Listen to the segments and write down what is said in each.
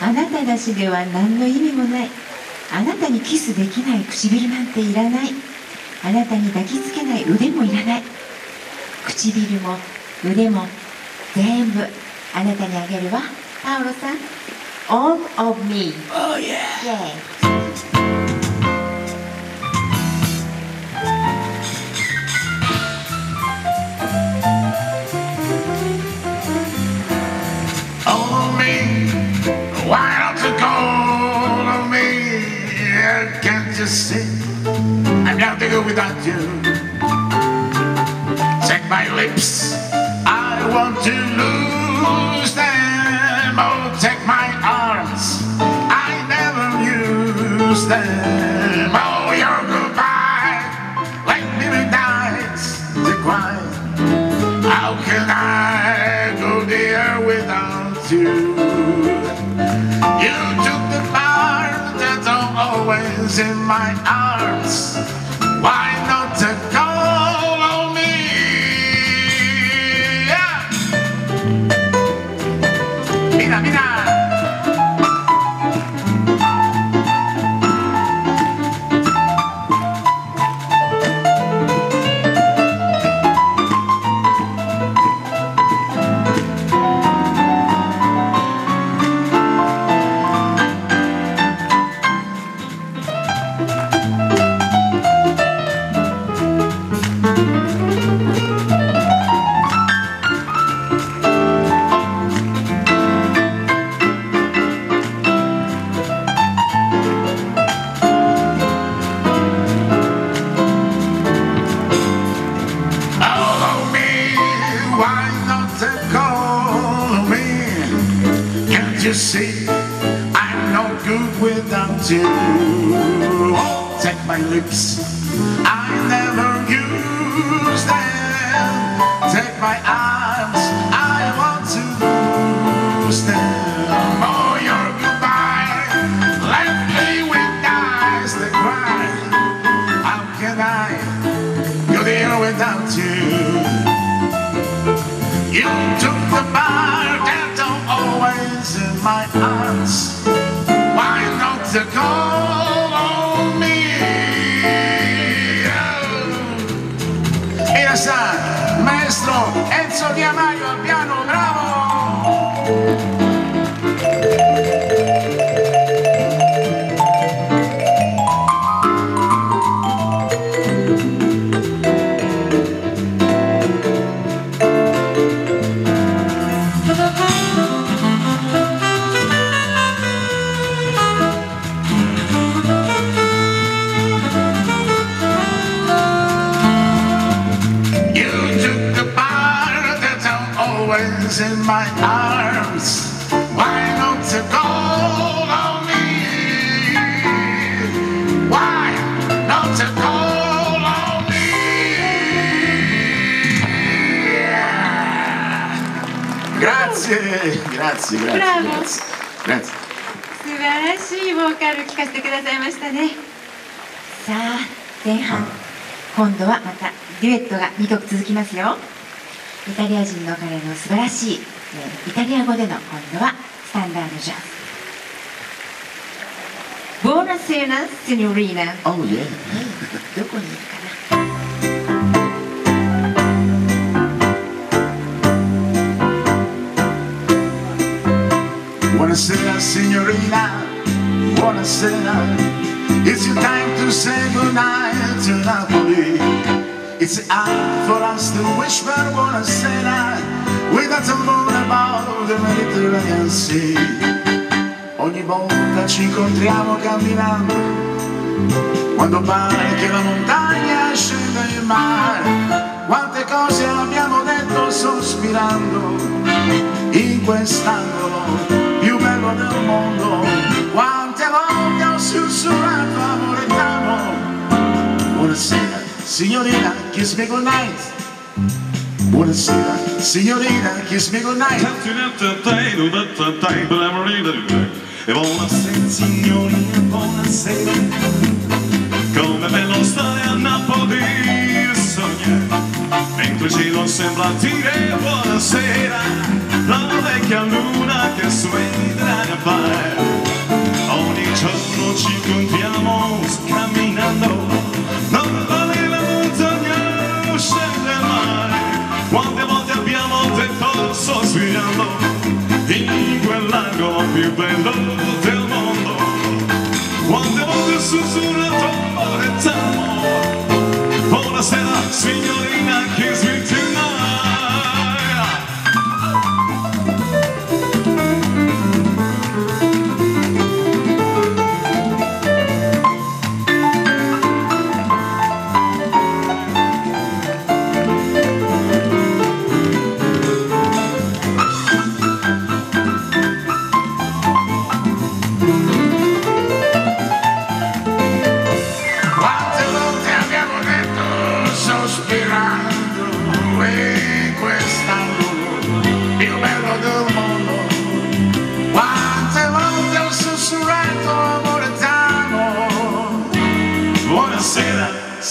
あなたなしでは何の意味もない。あなたにキスできない。唇なんていらない。あなたに抱きつけない。腕もいらない。唇も腕も全部。あなたにあげるわ。パウロさん。All of me Oh. Yeah Good without you. Take my lips. I want to lose them. Oh, take my arms. I never use them. Oh, your goodbye. Let me midnight to. How can I go there without you? You took the part that's always in my arms. Why not my lips, I never use them. Take my arms, I want to lose them. Oh, your goodbye left me with eyes that cry. How can I? You're there without you. You took the part that's always in my arms. Always in my arms. Why not to call on me? Why not to call on me? Grazie, grazie, grazie. Bravo. Grazie. grazie. 素晴らしいボーカル聴かせてくださいましたねさあ前半今度はまたデュエットが2曲続きますよイタリア人の彼の素晴らしい、えーイタリア語での今度はスタンダードジャズボーナセーナ・シニョリーナ Oh yeah. どこにいるかな Buonasera signorina, buonasera. It's your time to say goodnight to Napoli. It's hour for us to whisper buonasera without a moon above the Mediterranean Sea. Ogni volta ci incontriamo camminando, quando pare che la montagna scenda il mare. Quante cose abbiamo detto sospirando in quest'angolo più bello del mondo. Signorina, kiss me goodnight. Buonasera, signorina, kiss me goodnight. E buonasera signorina, buonasera Come bello stare a Napoli sognare Mentre il cielo sembra dire buonasera La vecchia luna che suena in quel lago più bello del mondo. Quante volte sussurrato rezziamo, buonasera signorina, kiss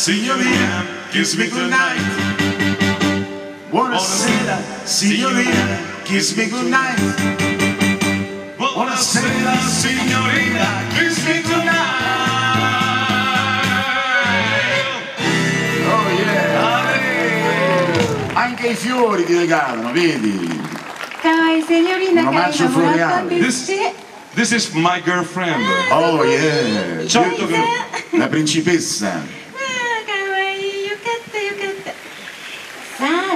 Signorina, kiss me goodnight. Buonasera, signorina, kiss me goodnight. Buonasera, signorina, kiss me goodnight. Oh yeah. Anche i fiori ti regalano, vedi? Dai, signorina, carina, buona tarde. This is my girlfriend. Ah, oh yeah. Ciao, La principessa.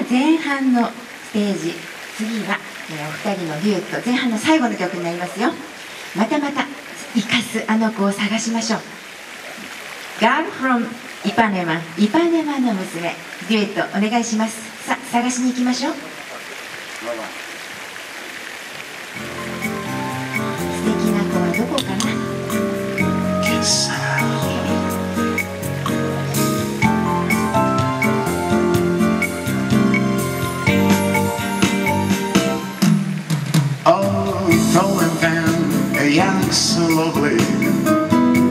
前半のステージ次はえーお二人のデュエット前半の最後の曲になりますよ。またまた生かすあの子を探しましょう。Girl from イパネマ。イパネマの娘。デュエットお願いします。さあ探しに行きましょう。素敵な子はどこかな？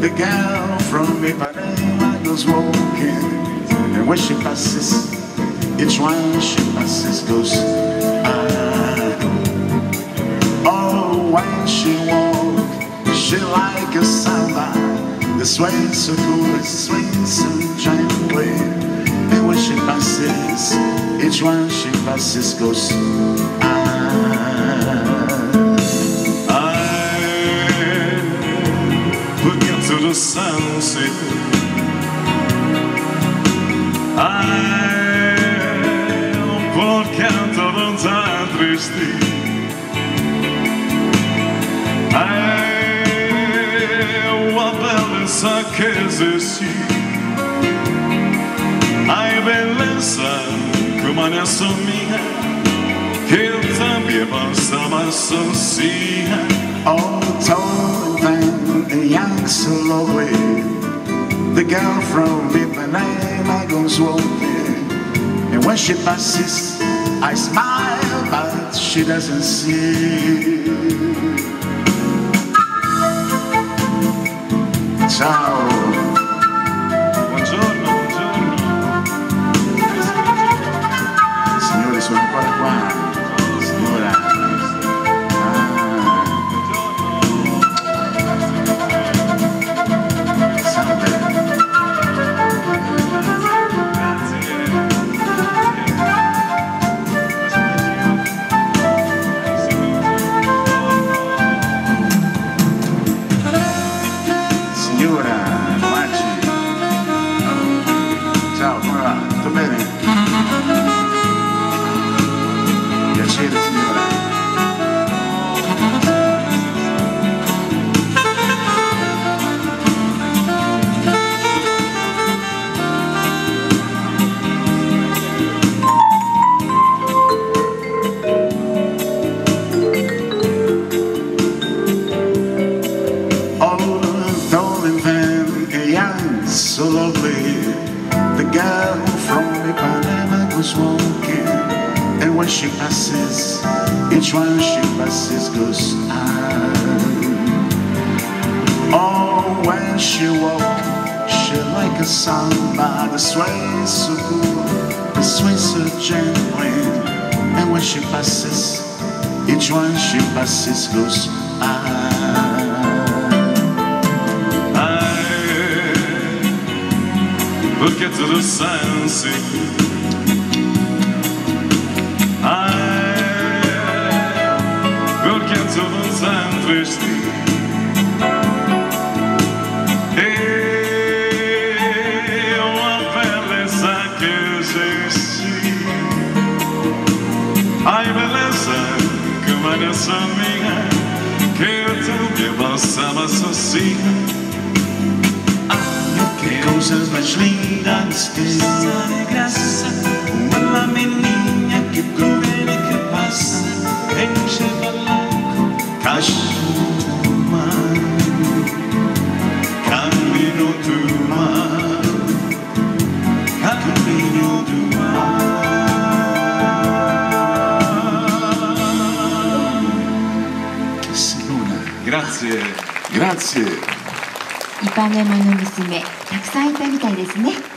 The girl from Ipanema goes walking And when she passes, each one she passes goes ah. Oh, when she walk, she like a samba The sway so cool, the swing so gently And when she passes, each one she passes goes ah. Tan tristi. I uma bellezza che esiste. Ai bellezza come ne assomiglia che também ma sozinha. Oh, tall and young so lovely The girl from Ipanema goes walking And when she passes, I smile she doesn't see. Ciao She walks, she like a samba, the sway so cool, the sway so gently, and when she passes, each one she passes goes. I look into the sunset. I look into todos entre Ai, beleza, que beleza minha Que tu me balsama sozinha Ai, que coisas mais lindas que de graça Uma menina grazie イパネマの娘たくさんいたみたいですね。